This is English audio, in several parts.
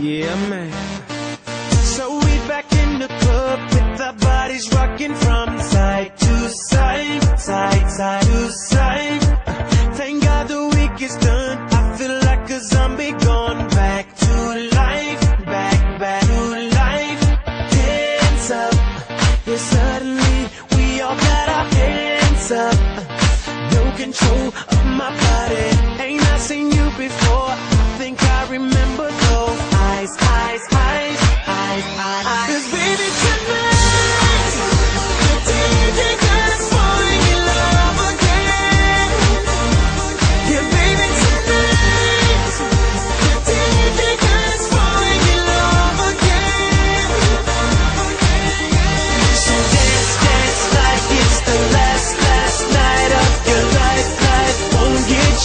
Yeah, man. So we back in the club with our bodies rocking from side to side, side, side to side. Uh, thank God the week is done. I feel like a zombie gone back to life, back, back to life. Dance up. Yeah, suddenly we all got our hands up. No control of my body. Ain't I seen you before? I think I remember.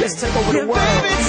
Let's take over the world.